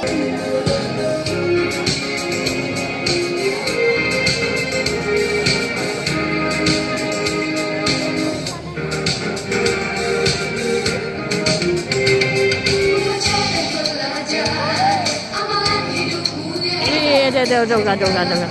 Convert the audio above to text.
Iya, iya, udah, udah, udah, udah, udah.